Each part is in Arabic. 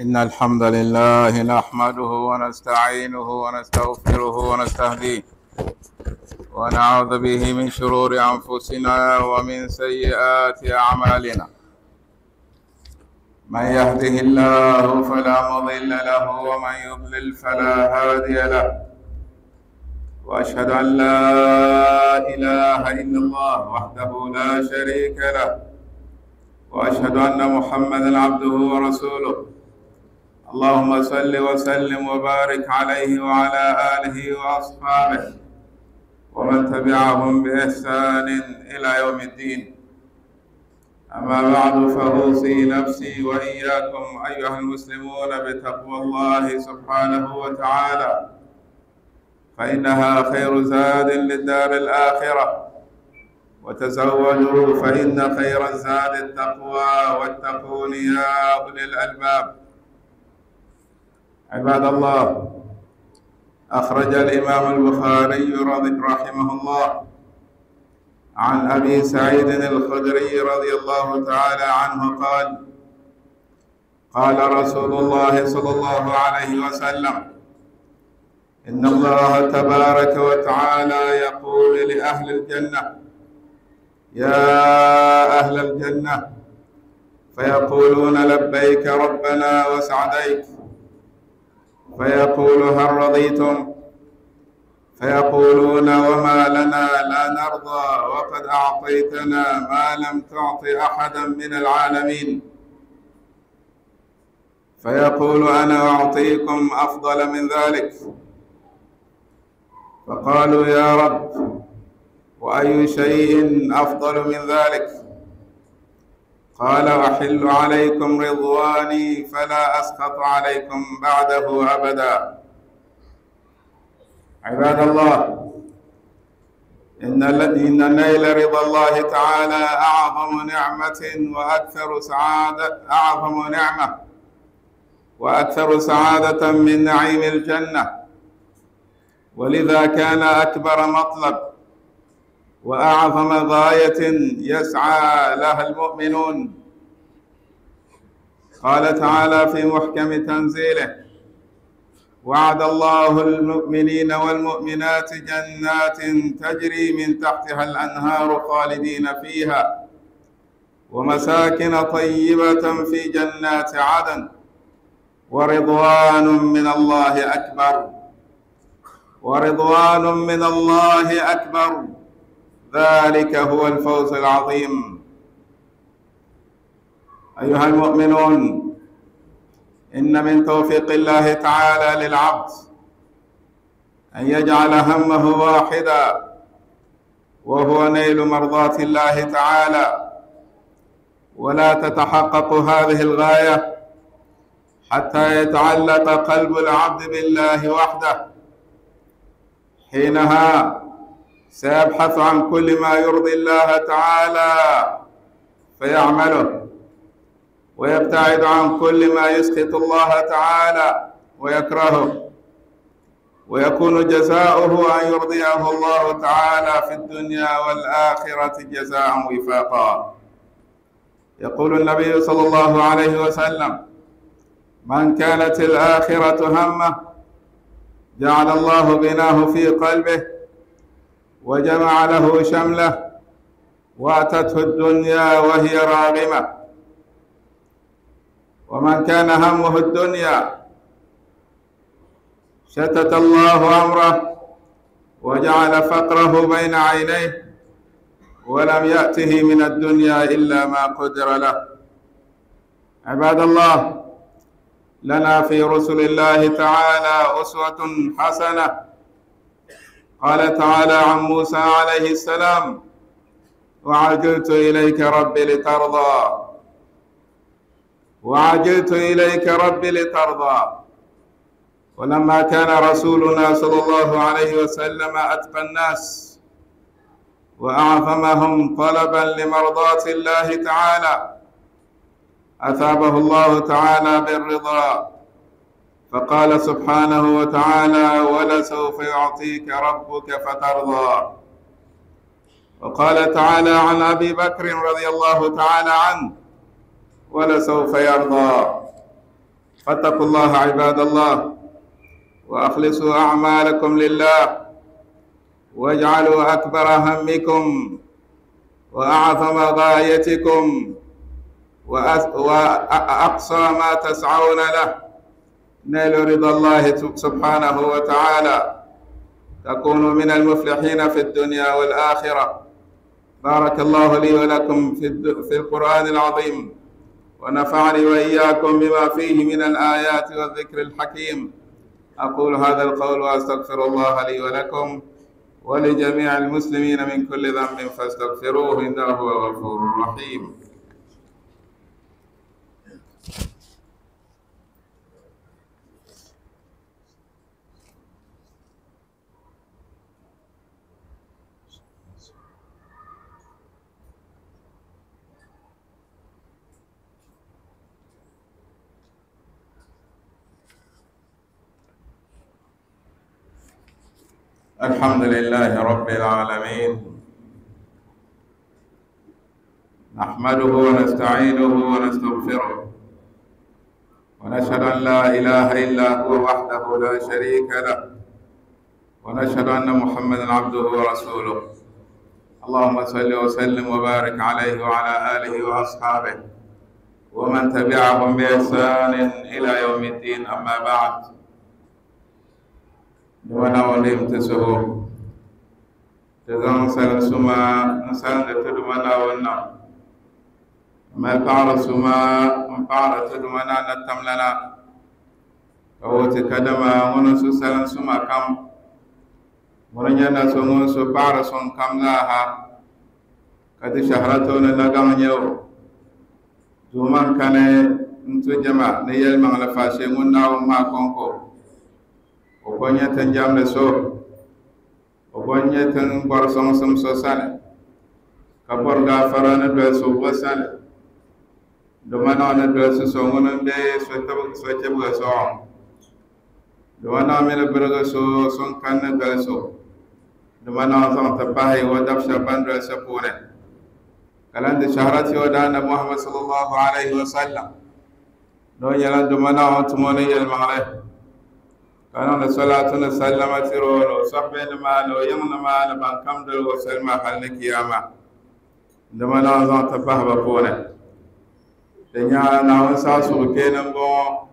إن الحمد لله نحمده ونستعينه ونستغفره ونستهديه ونعوذ به من شرور أنفسنا ومن سيئات أعمالنا. من يهده الله فلا مضل له ومن يضلل فلا هادي له. وأشهد أن لا إله إلا الله وحده لا شريك له. وأشهد أن محمدا عبده ورسوله. اللهم صل وسلم وبارك عليه وعلى آله وأصحابه ومن تبعهم بإحسان إلى يوم الدين. أما بعد فأوصي نفسي وإياكم أيها المسلمون بتقوى الله سبحانه وتعالى فإنها خير زاد للدار الآخرة. وتزودوا فإن خير الزاد التقوى واتقون يا أولي الألباب. عباد الله أخرج الإمام البخاري رضي رحمه الله عن أبي سعيد الخدري رضي الله تعالى عنه قال قال رسول الله صلى الله عليه وسلم إن الله تبارك وتعالى يقول لأهل الجنة يا أهل الجنة فيقولون لبيك ربنا وسعديك. فيقول هل رضيتم؟ فيقولون وما لنا لا نرضى وقد أعطيتنا ما لم تعط أحدا من العالمين. فيقول أنا أعطيكم أفضل من ذلك. فقالوا يا رب وأي شيء أفضل من ذلك؟ قال أحل عليكم رضواني فلا أسخط عليكم بعده أبدا. عباد الله إن إن نيل رضا الله تعالى أعظم نعمة وأكثر سعادة أعظم نعمة وأكثر سعادة من نعيم الجنة. ولذا كان أكبر مطلب وأعظم غاية يسعى لها المؤمنون قال تعالى في محكم تنزيله وعد الله المؤمنين والمؤمنات جنات تجري من تحتها الأنهار خالدين فيها ومساكن طيبة في جنات عدن ورضوان من الله أكبر ورضوان من الله أكبر. ذلك هو الفوز العظيم. أيها المؤمنون إن من توفيق الله تعالى للعبد أن يجعل همه واحدا وهو نيل مرضاة الله تعالى. ولا تتحقق هذه الغاية حتى يتعلق قلب العبد بالله وحده. حينها سيبحث عن كل ما يرضي الله تعالى فيعمله. ويبتعد عن كل ما يسخط الله تعالى ويكرهه. ويكون جزاؤه أن يرضيه الله تعالى في الدنيا والآخرة جزاء وفاقا. يقول النبي صلى الله عليه وسلم من كانت الآخرة همة جعل الله غناه في قلبه وجمع له شمله وأتته الدنيا وهي راغمة. ومن كان همه الدنيا. شتت الله أمره وجعل فقره بين عينيه ولم يأته من الدنيا إلا ما قدر له. عباد الله لنا في رسل الله تعالى أسوة حسنة. قال تعالى عن موسى عليه السلام وعجلت إليك رب لترضى وعجلت إليك رب لترضى. ولما كان رسولنا صلى الله عليه وسلم أتقى الناس وأعظمهم طلبا لمرضاة الله تعالى أثابه الله تعالى بالرضا. فقال سبحانه وتعالى ولسوف يعطيك ربك فترضى. وقال تعالى عن أبي بكر رضي الله تعالى عنه ولسوف يرضى. فاتقوا الله عباد الله وأخلصوا أعمالكم لله واجعلوا أكبر همكم وأعظم غايتكم وأقصى ما تسعون له. نيل رضا الله سبحانه وتعالى. تكونوا من المفلحين في الدنيا والآخرة. بارك الله لي ولكم في القرآن العظيم. ونفعني وإياكم بما فيه من الآيات والذكر الحكيم. أقول هذا القول وأستغفر الله لي ولكم ولجميع المسلمين من كل ذنب فاستغفروه إنه هو الغفور الرحيم. الحمد لله رب العالمين. نحمده ونستعينه ونستغفره. ونشهد أن لا إله إلا هو وحده لا شريك له. ونشهد أن محمدا عبده ورسوله. اللهم صل وسلم وبارك عليه وعلى آله وأصحابه. ومن تبعهم بإحسان إلى يوم الدين أما بعد. Wana wanda ta saho ta zan sanar suma in sanar da ta dumana wannan mai fara suma in fara ta dumana na tamlana. Ka wote kadama wani su sanar suma kam. Wani yana son wani su fara son kam laha ka ti shaharata wani lagan yau zuman kane in tu jama na yelman lafashe mun nawon makon o ko nyɛ tin jamdi soor o ko nyɛ tin bɔri sɔŋsim so sani ka bɔri gaafara ni doli so bo sani domanɔɔ ni doli so so ŋuni n de so tibgi so chibgi zɔɔm domanɔɔ mi ni birgi so so kan ni doli so domanɔɔ zaŋ ti pahi o dabi shɛba ban doli so puuni kalan di shahrati o daana muhammad sallallahu alaihi wa sallam ni o nyɛla domanɔɔ tumo ni yɛlimaŋli kanana salatuna sallama tiroro sabbe na ma na sohbene na ma na ban kam da ruwa salma hal na kiyama da ma ndema zan ta fa ba ko ne pone ya na nawan sa su ke nan kenen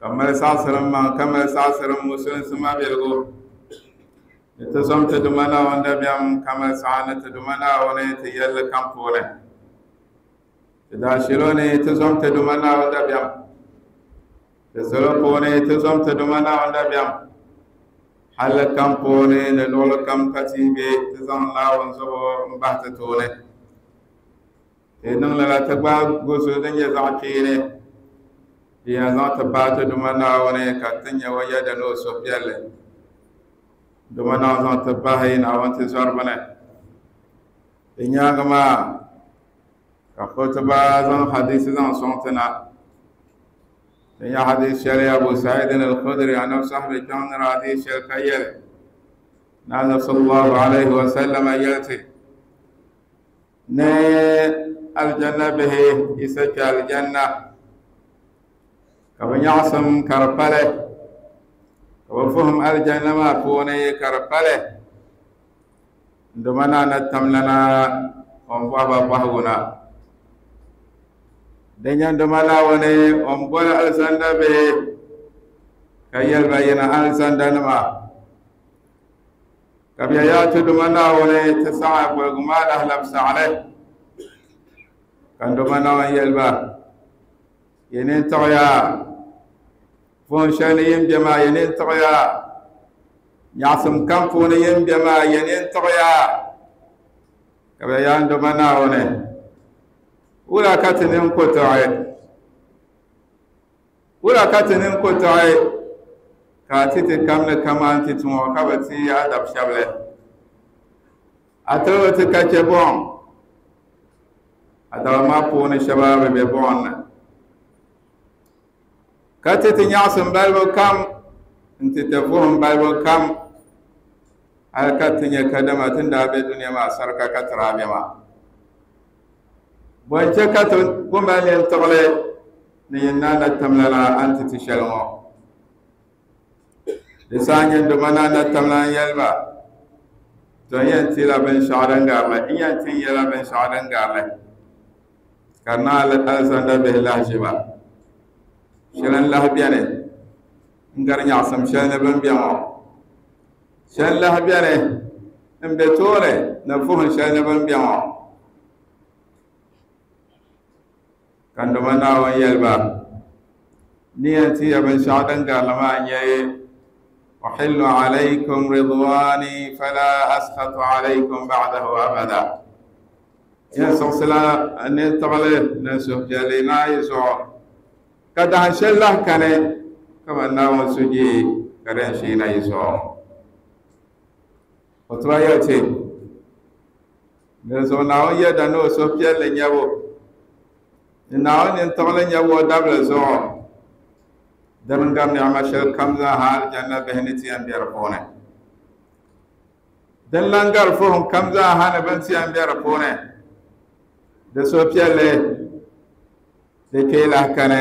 kamar sa sasaram ma kamar sa sasaram musulun su ma belgo ita som ta da ma na wan da biyan kamar sa na ta dumana wani ta yalla kam ko ne da shiro ne ita zan ta dumana wanda biyan te solo pone te som te dumana onda biam halla kam pone ne lolo kam kati be te zan lawon so mba te tone te nang la ta gba go so den ye zan kire ya zan ta ba te dumana one ka tanya waya da no so pele dumana zan ta ba hin awan te zar bana inyagama ka khutba zan hadisi zan sontena. يا حديث شري أبو سعيد الخدري عن صاحب كان حديث الكيل نال صلى الله عليه وسلم يأتي. ن الجنة به يسك الجنة. كما يعصم كربلة. وفهم الجنة ما فوني كربلة. دمنا نتم لنا بهونا. Denyan domala wone on bola alsanda be kayel bayina alsanda nama kabiya ya to domala wone ta sa'a ko gumala ahlam sa'ale kan domala wan yelba yenen toya fon shani yim jama yenen toya yasum kan fon yim jama yenen toya kabiya ya domala wone wula katinin kotoye wula katinin kotoye ka titi kamle kama titi wọn kaba ti ya dab shable ato ti kake bon. Adaba ma puuni shababi be bon na ka titi nyaɣasim balibu kam n ti te vuhum balibu kam. Hali ka ti nyɛ kadama tin daa be duniya maa sarika ka tira bɛ maa kato gomalen togle ni yɛn na na tamla la an ti ti di saa nyɛ duma na na tamla an yɛliba to n yɛn ti la binshaɣu din gari la n yɛn ti n yɛla binshaɣu din gari la ka na alizanda bihi lahi ʒiba shɛli n lahi bɛni n gari nyaɣasim shɛli ni bin bɛ ŋɔ shɛli lahi bɛni n bɛ tooni ni vuhum shɛli ni bin bɛ ŋɔ ka nduma naawuni yɛliba ni yɛn ti ya gari la maa nyɛ أحل عليكم رضواني فلا أسخط عليكم بعده أبدا يا سلسلة أن تغلي نسوح جلينا يسوع قد هنش الله كان كما ناو سجي كرين شينا يسوع وتوا يأتي na ne tɔgɔlɛ nyɛ wɔɔ dabila zuɣu dabin gam niɛma shɛli kam zaa ha alijanna bihi ni tiyan bɛ di puuni din lan gari fohim kam zaa ha ni bin tiyan bɛ di puuni di suhupiɛlli di kpee lahi kani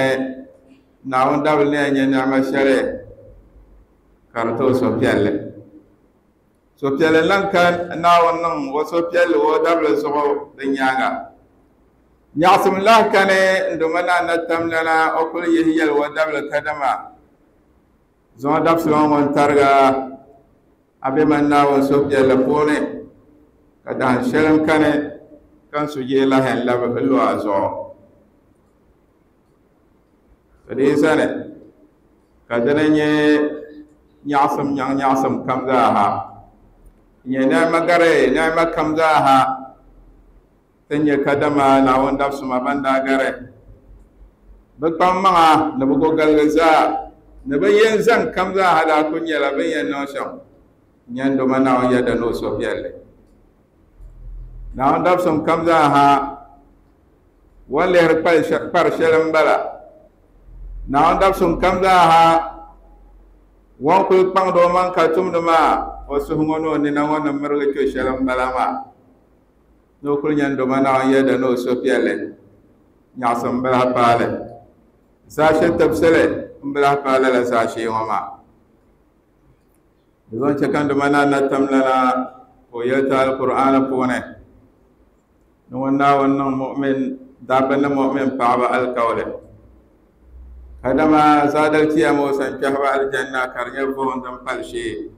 naawuni dabili ni yɛn nyɛ niɛma shɛli ka di tooi suhupiɛlli suhupiɛlli lan ka naawuni niŋ wo suhupiɛlli wo dabili zuɣu din nyaanga nyaɣasim lahi kani nduma na tam lana o kuli yihi yɛli o dabili kadama zuɣu dabisili ŋun tariga a be man naawuni sopiɛlli puuni ka dahin shɛli kani kan su je lahin labi hillo a zuɣu ka dee sani ka dini nyɛ nyaɣasim nyaŋ nyaɣasim kam zaaha nyɛ niɛma gari niɛma kam zaaha ti nyɛ kadama naawuni dabisima ban daa gari bi kpam maŋa ni bi go galigi zaa ni bi yɛn zaŋ kam zaaha daa ku nyɛla bin yɛn niŋ shɛm nyɛn doma naawuni yɛda ni o suhupiɛlli naawuni dabsim kam zaaha wan lihiri kpari shɛli n bala naawuni dabsim kam zaaha wan kuli kpaŋdi o maŋ ka o suhu ŋɔ ni o ŋɔ ni bala kuli nyɛn doma naawuni yɛda ni o suhupiɛlli nyaɣasim n bilahi paali saashe tibsili n bilahi paali la saashee ŋɔ maa di zaŋ chɛ kan doma naa na tam lana o yɛli ta alqur'aani puuni ni ŋun naawuni niŋ mu'min dabba ni mu'min paɣaba alkawli kadama zaadali tiyama o san kpɛhaba aljanna ka di nyɛ vuhum din pali shee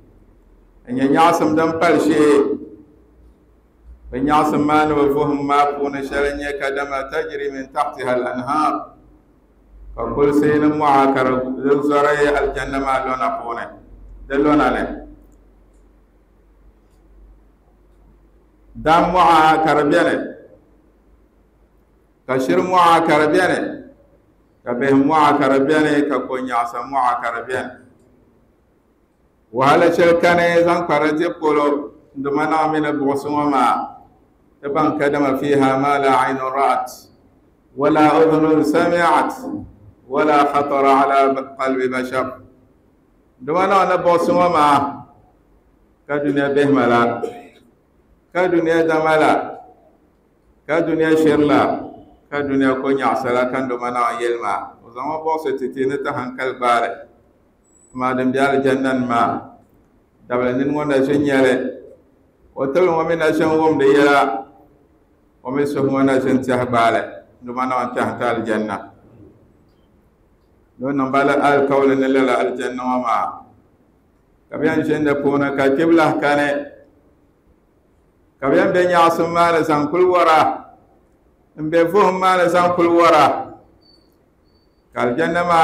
n nyɛ nyaɣasim din pali shee ونعصم مال وفهم ما كون شرنيا كدما تجري من تحتها الأنهار. فكل سين معاكر لزري الجنة ما لون أقول دلون عليه دم معاكر بيانا كشر معاكر بيانا كبه معاكر بيانا كبه نعصم معاكر بيانا وهل شركاني زنقر جبولو دمنا من البغسوما ابن كلمة فيها ما لا عين رأت ولا أذن سمعت ولا خطر على قلب بشر. دوانا نبوس وما كدنيا بهملا كدنيا دملا كدنيا شرلا كدنيا كونيا يعسلا كان دوانا يلما. وزما بوس تتيني تهان كالبار ما دم بيال جنن ما. دبلنين ونشن يلي. وتلو ومن أشن ومن يلي ومن سهم أنا جنت أحبالة. نمانا أنت أنت الجنة. لو نبالة آل كول نللا الجنة وما. كبيان جنة بونا كتب له كان كبيان بني عصم ما لسان كل ورا. إن بفهم ما لسان كل ورا. كالجنة ما.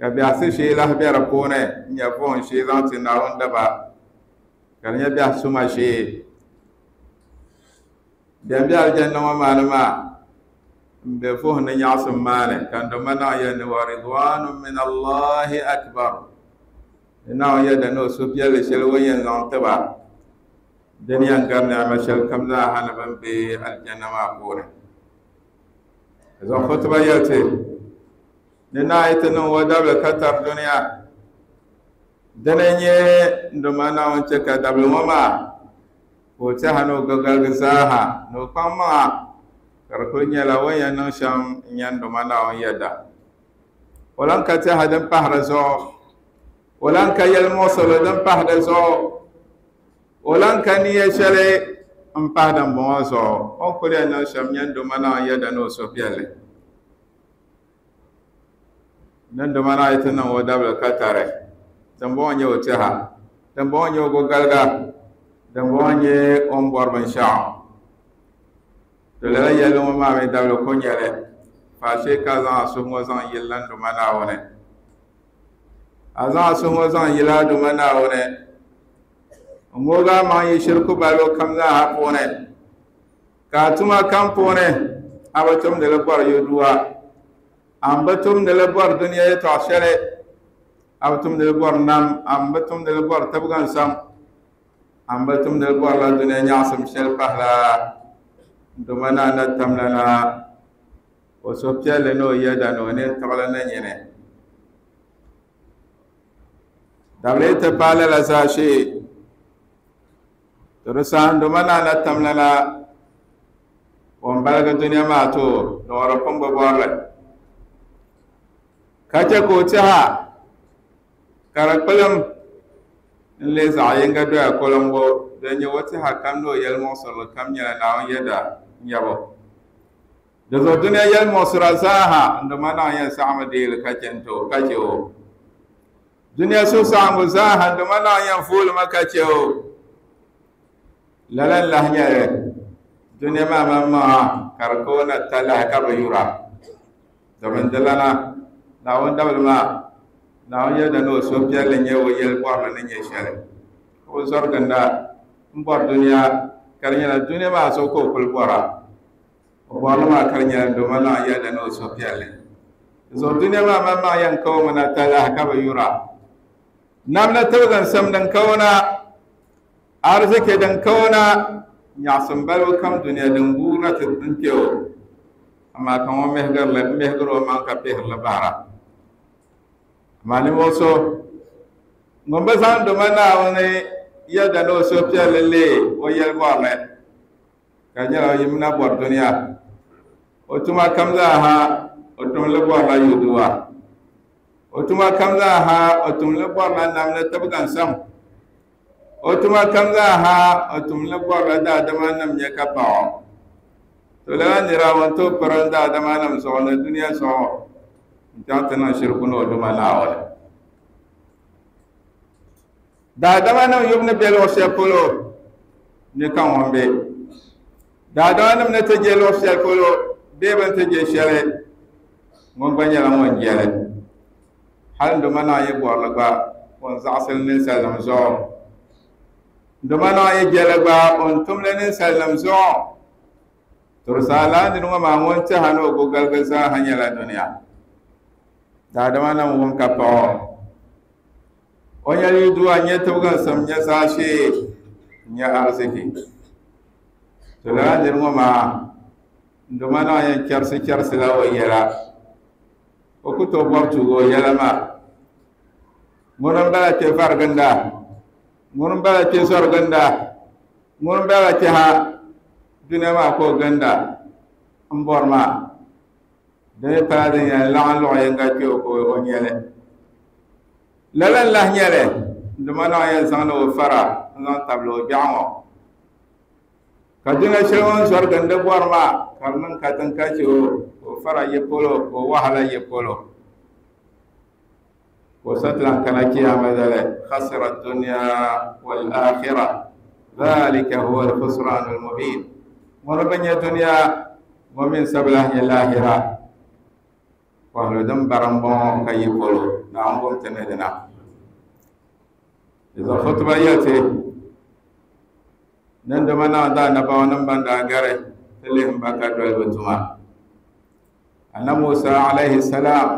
كبي عصي شيء له بيربونه يفهم شيء ذاتي نارون دبا. كان يبي عصم شيء bɛ aljanna ŋɔ maa ni maa n bɛ vuhum ni nyaɣasim maa ni ka ndoma naŋ yɛ ni wa ridwanu min allahi akbar ni naŋ yɛ da ni o supiɛlli shɛli o yɛn zaŋ tiba din yɛn gari niɛma shɛli kam zaaha ni bin bɛ aljanna maa puuni zaŋ fotiba yɛlti ni naa yi ti niŋ o dabili ka tari duniya dini nyɛ nduma naawuni chɛ ka dabili ŋɔ bocah ya. no gagal gesaha no pama karfo nyala wa ya no sham nyan do mana on yada walan ka ta hadan pahra zo walan ka mosol dan pahda zo walan ka ni yashale am pahda mosso on ko ya no sham nyan do mana on yada no so nan do mana itana wa dabla katare tambo nyo tiha tambo dambowanje on borba inchaa to lela yellumo mami dawle koñele fa se ka zan a sumo zan yillandu mana wone a zan a sumo zan yiladu mana wone moga ma yi shirku balo kam za a pone ka tuma kam pone aba tum de labar yoduwa amba tum de labar duniya ya to ashere aba tum de labar nam amba tum de labar tabgan sam an bi tumdili bɔri la duniya nyaɣasim shɛli pahila duma naa na tam lana o suhupiɛlli ni o yɛda ni o nintiɣili ni nyini dabili ti paai lala zaashee to di sahan duma naa na tam lana o baligi duniya maa to lɔɔri pumbi bɔrili ka chɛ ka o kpilim n lee zaɣ yinga doya kolimbo din nyɛ o tiɛha kam ni o yɛli kam nyɛla naawuni yɛda nyɛbu di zuɣu duniya yɛli muɣisira zaaha n duma naa yɛn saɣami deeli ka chɛ o. Duniya so saɣangu zaaha n duma naa yɛn foolima ka chɛ o. Lala n lahi nyɛli duniya maa man maŋa ka di ta lahi ka bi yura. Domin di lana naawuni dabili maa naawuni yɛda ni o suhupiɛlli nyɛ o yɛli bɔrili ni nyɛ shɛli o zɔriginda n bɔri duniya ka di nyɛla duniya maa so ka o kuli bɔra o bɔrili maa ka di nyɛla duma naa yɛda ni o suhupiɛlli zuɣu duniya maa man maŋa yɛn kawo mi na ta lahi ka bi yura nam na tibigin sim din kawo na arziki din kawo na nyaɣasim balibu kam duniya din guuri na ti din kpe o amaa ka ŋɔ mihigirili mihigiri o maŋ ka pihirili bahira amaa ninvuɣu so ŋun bi zaŋ duma naawuni yɛda ni o suhupiɛlli lee o yɛli bɔrili ka nyɛla o yimina bɔri duniya o tuma kam zaaha o tumli bɔrila yuduwa. O tuma kam zaaha o tumli bɔrila namni tibigan sam. O tuma kam zaaha o tumli bɔrila daadama nim nyɛ ka paɣo to lala nira ŋun to pirin daadama nim zuɣu ni duniya zuɣu jatana shirkuna wa na lawal da dama nam yobne belo se polo ni kan wonbe da dama nam ne te jelo se polo be ban te je shere mon banya la mon jere hal do mana ye bo la ba on za asal ne salam zo. Do mana ye jere ba on tumle ne salam zo. Tursala ni ngama mon ta hano go galgal sa hanyala duniya tadama na mugun kapawa wanya ridu anya tawgan sam nya sashe nya arsiki to la dir ma nduma na anya kyarsi kyarsi la o yera o ku wayara okuto bortu go yalama munun bala ke farganda munun bala ke sorganda munun bala ke ha dunama ko ganda mborma maa dini pala din yɛn laɣim luɣu yinga kpe o ko o nyɛli lala n lahi nyɛli duma naa yɛn zaŋdi o fara n zaŋ tabili o biɛɣu ŋɔ ka duniya shɛli ŋun zɔrigindi bɔri maa ka di niŋ katiŋ ka che o fara yi polo o wahala yi polo وستلا كان كيام ذلك خسر الدنيا والآخرة ذلك هو الخسران المبين وربنا الدنيا ومن سبله الآخرة وأهل دم برمبون كي يقولوا نعم تندنا إذا خطبة يأتي نندم أنا دا نبا ونبا دا غيره تلهم بكا دول بتما أنا موسى عليه السلام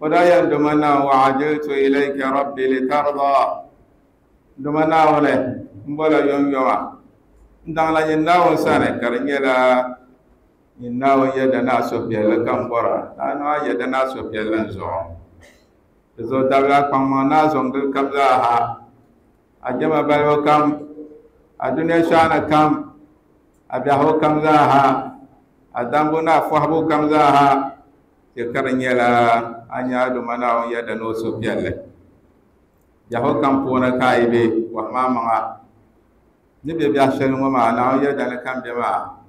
ولا يندمنا وعجلت إليك ربي لترضى دمنا ولا مبلا يوم يوم ndang la yinnawo sane kar nyela yinnawo yeda na so biel kam innahu yɛdana asɔpeɛlɛ kan bɔra nanu ayɛdana asɔpeɛlɛ n zɔɔ tɛsɛ o dabila kpaŋma naa zɔŋgili kabila aha a jama balibu kam a duniya shɔɣani kam. A biɛhabu kam. Zaaha a dambu naa fɔhabu kam zaaha ti kari nyɛla a nyaa duma naawun yɛdana o sɔpeɛlɛ biɛhabu kam puuni ka a yi be wahu maŋa ni be biɛhi shɛli ŋɔ maa naawun yɛdani kam be maa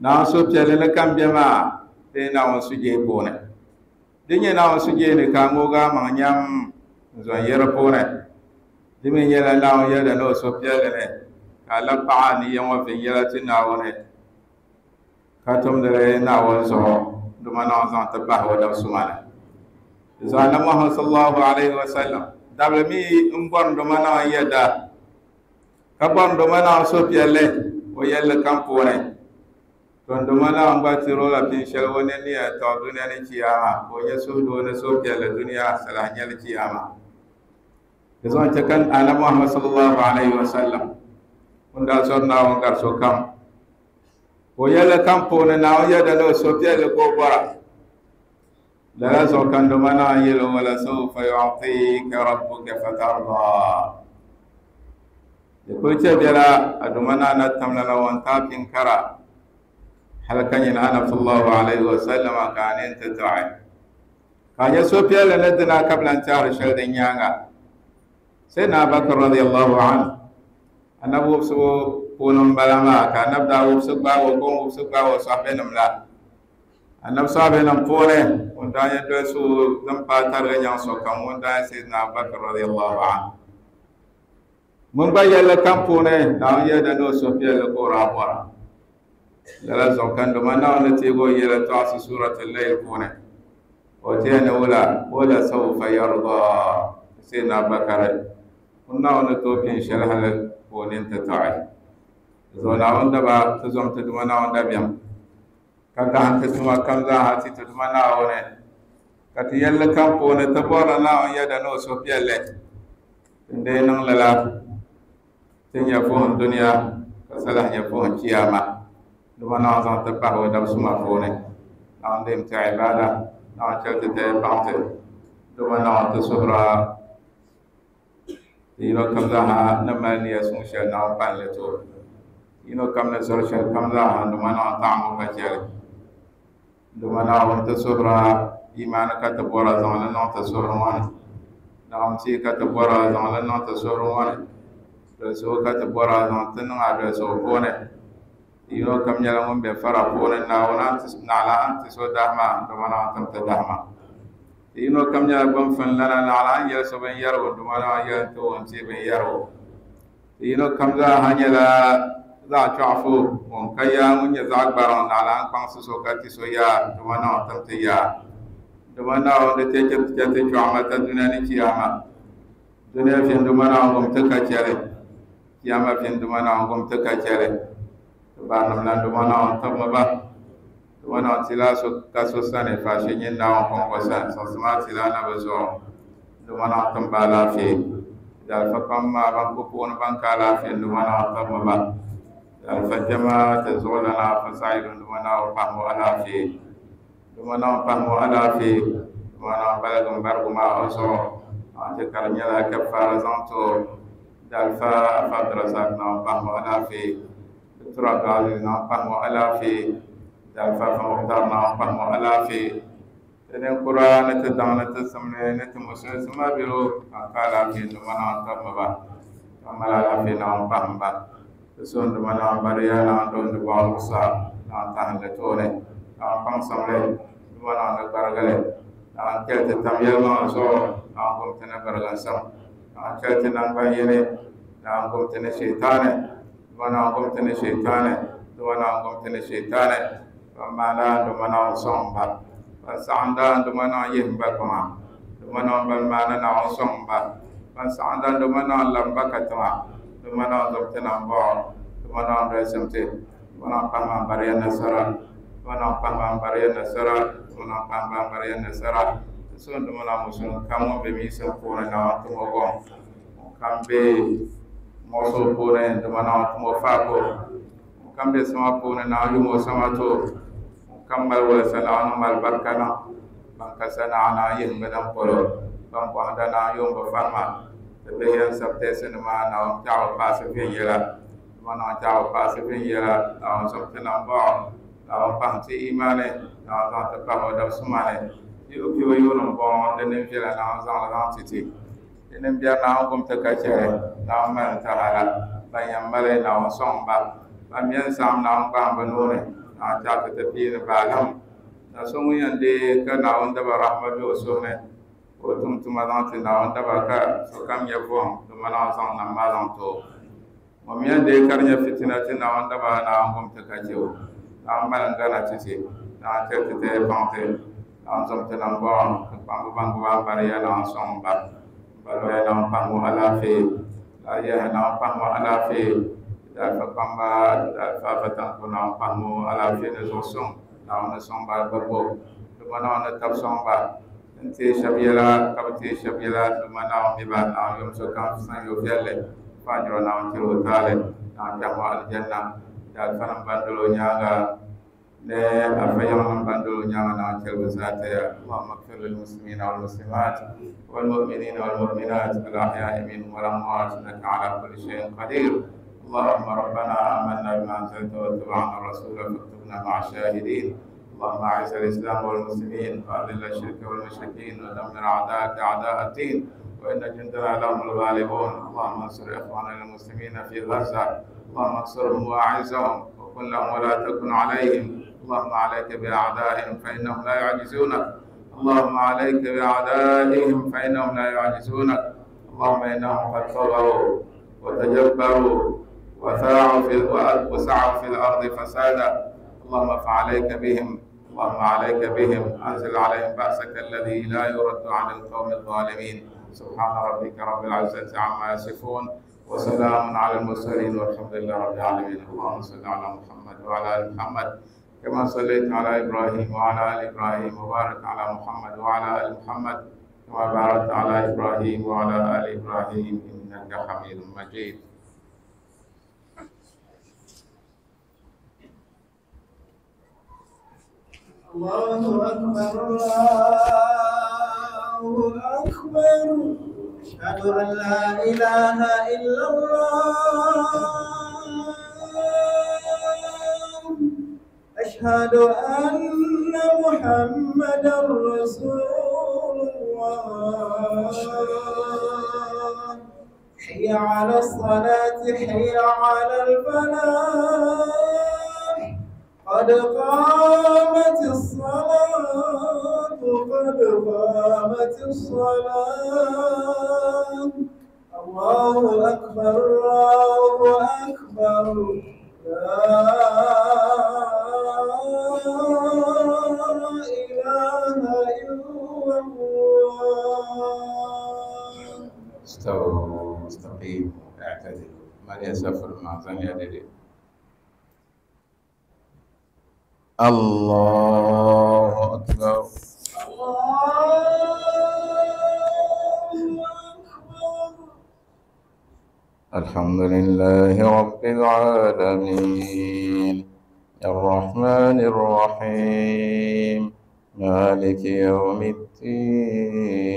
naawuni suhupiɛlli ni kam be maa ye naawuni sujee puuni. Di nyɛ naawuni sujee ni ka a ŋoogi a maŋ nyam n-zɔn yɛri puuni. Di mi nyɛla naawuni yɛda ni o suhupiɛlli ni ka a labi paɣa ni yɛ ŋɔ viɛnyɛla ti naawuni. Ka tumdi naawuni zuɣu duma naawuni zaŋ ti bahi o dabsuma ni. Di zuɣu na Muhammad sallallahu alaihi wa sallam. Dabili mi n-bɔri duma naawuni yɛda ka bɔri duma naawuni suhupiɛlli o yɛlli kam puuni tondumala ambatiro la pin shalwo ne ni ta duniya ne kiyama. O ya so do ni so ke la duniya salanyal kiyama. Da zo ta kan ala muhammad sallallahu alaihi wasallam. Kun da so na won gar so kam o ya la kam po na o ya da lo so ke le ko bara da la so kan do mana yi lo wala so fa yu'tika rabbuka fatarda. Da ko ce bela adumana na tamlala wan tafin kara حركان ينعنا في الله عليه وسلم كان ينتدعي كان يسوى في الله ندنا قبل أن تعرف شهدين يانا سيدنا بكر رضي الله عنه. أنا بوبسو كونم بلما كان نبدأ بوبسو با وكون بوبسو با وصحبين ملا أنا بصحبين مفوري وندان يدوسو دمبا ترغي ينصو كم. وندان سيدنا بكر رضي الله عنه. من بيا لكم فوني نعم يدنو سوفيا لكورا بورا lala yala zɔnkando ma na wani tego yɛlɛ tɔɣasi surati layi puuni o tiya ni wula wala sawu fa yarda sai na bakare kun na wani to pin shalhal puuni ta Zo na wanda ba ta zɔm ta duma na wanda biyan. Ka an ta suma kan za ha ti ta duma na wani. Ka ti yalla kan puuni ta bora na wani yada no so piyɛlɛ tunda yi niŋ lala. Tin ya fohon duniya ka salah ya fohon kiyama. Duma naawuni zaŋ ti pahi o dabsuma puuni naawuni dim ti ibada naawuni chɛli ti dee baŋti duma naawuni ti suhura yino kam zaaha ni mali niya suŋ shɛli naawuni palli tooni yino kam ni zɔri shɛli kam zaaha duma naawuni taɣamu ka chɛli duma naawuni ti suhura imaani ka ti bɔra zaŋli niŋ ti suhuri ŋɔ ni naawuni tia ka ti bɔra zaŋli niŋ ti suhuri ŋɔ ni dolisibu ka ti bɔra zaŋ ti niŋ a dolisibu puuni iyo kam nyala mo be fara ko na na wana na ala anti so dahma do mana antam ta dahma. Iyo kam nyala bam fan la la ala ya so ben yaro do mana ya to on ti ben yaro iyo kam za ha nyala za cha chafu on kaya mun ya za gbara on ala an kan so so ka ti so ya do mana antam ta ya. Do mana on de te ke te te chama ta dunya ni ki ya ma dunya fi do mana on ta ka kiyama fi do mana on ta ka kiyama banamlandumana ntɔmaba tumana tila taso sani fashe nyin na kɔnkɔ sani sɔsuma tila na bi zuɣu dumana tum ba lafiya dalfa pam ma ban ku puuni ban ka lafiya dumana ntɔmaba dalfa jama ta zuɣu lana fa sa'idu dumana pahmo alafiya dumana pahmo alafiya dumana balagin barigu ma o zuɣu ati kari nyɛla ka fara zaŋ to dalfa afa dirasak na pahmo fi dalifa fa muxtar na pahimo alaafee tenen kura ni ti daŋ ni ti simdi ni ti musulisi ma biro ka ka alaafee duma na tabmi ba ka mali alaafee na pahim ba ti so duma na bariya na dondi bɔɣu sa na tahindi tooni na paŋ samli duma na ni gbarigili na kɛli ti tam dumana wangkom tene syaitane dumana wangkom tene setan. pamala dumana wangsong ba pasanda dumana yeh ba kuma dumana wangbal mana na wangsong ba pasanda dumana lamba katuma dumana wangkom tene ambo dumana wangre semte dumana wangkang mambaria nasara dumana wangkang mambaria nasara dumana wangkang mambaria So, sun dumana musun. Kamu bemi sempurna na wangkong kambe moso pune dumana tumo fako. Kambe sama pune na yumo samato kambal wa salaanu mal barkana banka sana ana yin medan polo bam ko anda na yum ba farma. De be yan sabte sene ma na on taw pase fe yela. Dumana taw pase fe yela. Na on sabte na ba na on pante imane. Na on ta ta ba da sumane. Yo yo yo no bon de ne fe la na on zan la titi. نبيا نعم تكاثر نعم تعالى بين ملي نعم صنبا بم ينسام نعم قام بنور نعم تاك تبين بعلم نسمو يندي كنعم دبا رحمة وسنة وتم تمدان تنعم دبا كا سكام يفهم تمدان صنع نمالان تو ومن يندي كرنيا فتنة تنعم دبا نعم تكاثر نعم ملنغانا تسي نعم تكتة بانتي نعم زمتنا بان بان بان بان بان بان بان بان zaŋ nam maa zaŋ too ŋun yɛn de ka di nyɛ fitina ti naawuni daba naawuni gum ti ka chɛ o naawuni mali gana titi naawuni tiri ti ti baŋti naawuni zɔm ti nam bɔɣu ka kpambi baŋgu baa bari ya naawuni sɔŋ ba balo gbogbo duma naawuni tabi sɔŋba n teei shɛba yɛla ka bi teei shɛba yɛla duma naawuni mi ba naawuni yom sokam san yo viɛlli faa nyɔri naawuni tiri o taali naawuni kpɛhimo alijanna daalifa nim ban doli o nyaanga naawuni tiri bi zaa taya allahumma kfir lilmuslimina walmuslimat والمؤمنين والمؤمنات الأحياء منهم والأموات إنك على كل شيء قدير. اللهم ربنا آمنا بما أنزلت واتبعنا الرسول فاكتبنا مع الشاهدين. اللهم أعز الإسلام والمسلمين وأذل الشرك والمشركين ودمر أعداءك أعداء الدين. وإن جندنا لهم الغالبون. اللهم انصر إخواننا المسلمين في غزة. اللهم انصرهم وأعزهم. وكن لهم ولا تكن عليهم. اللهم عليك بأعدائهم فإنهم لا يعجزونك. اللهم عليك بأعدائهم فإنهم لا يعجزونك. اللهم إنهم قد طغوا وتجبروا وسعوا في وسعوا في الأرض فسادا. اللهم فعليك بهم اللهم عليك بهم. أنزل عليهم بأسك الذي لا يرد عن القوم الظالمين. سبحان ربك رب العزة عما يصفون وسلام على المرسلين والحمد لله رب العالمين. اللهم صل على محمد وعلى آل محمد. كما صليت على إبراهيم وعلى آل إبراهيم وبارك على محمد وعلى آل محمد كما باركت على إبراهيم وعلى آل إبراهيم إنك حميد مجيد. الله أكبر الله أكبر. أشهد أن لا إله إلا الله. أشهد أن محمدا رسول الله. حي على الصلاة حي على الفلاح. قد قامت الصلاة قد قامت الصلاة. الله أكبر الله أكبر. لا من يسافر مع الله أكبر الله أكبر الحمد لله رب العالمين الرحمن الرحيم مالك يوم الدين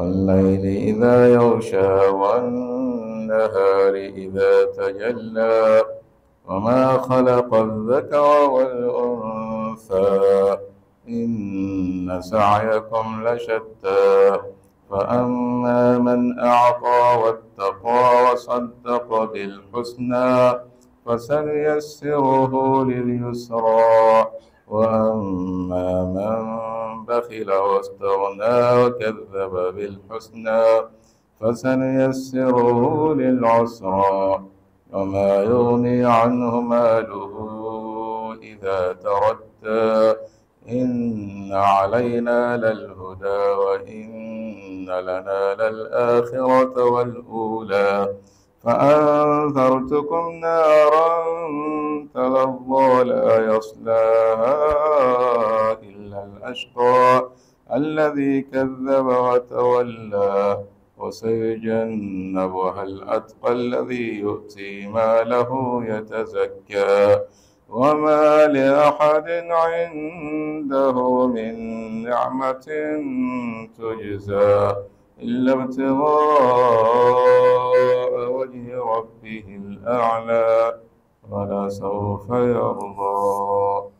والليل إذا يغشى والنهار إذا تجلى وما خلق الذكر والأنثى إن سعيكم لشتى فأما من أعطى واتقى وصدق بالحسنى فسنيسره لليسرى وأما من بخل واستغنى وكذب بالحسنى فسنيسره للعسرى وما يغني عنه ماله إذا تردى إن علينا للهدى وإن لنا للآخرة والأولى فأنذرتكم نارا تلظى لا يصلاها إلا الأشقى الذي كذب وتولى وسيجنبها الأتقى الذي يؤتي ماله يتزكى وما لأحد عنده من نعمة تجزى إلا ابتغاء وجه ربه الأعلى ولسوف يرضى الله أكبر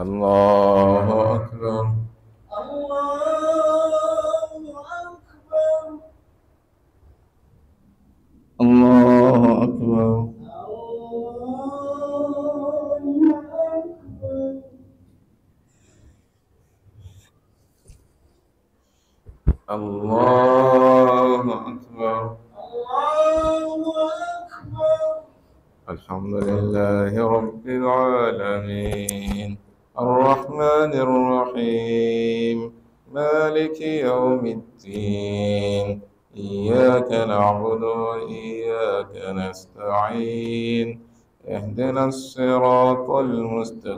الله أكبر.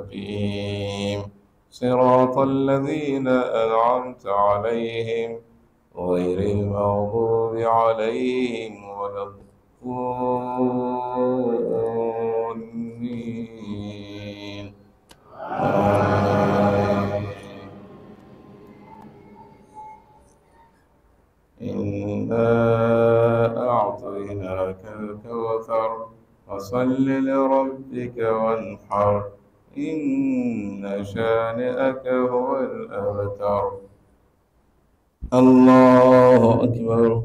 المستقيم صراط الذين أنعمت عليهم غير المغضوب عليهم ولا الضالين. إنا أعطيناك الكوثر فصل لربك وانحر. إن شانئك هو الأبتر. الله أكبر.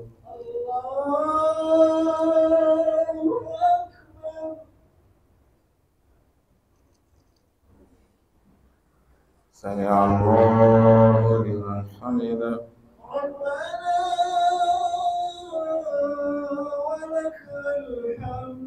سمع الله لمن حمده ربنا ولك الحمد.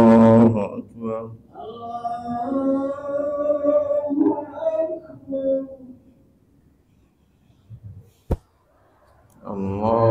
الله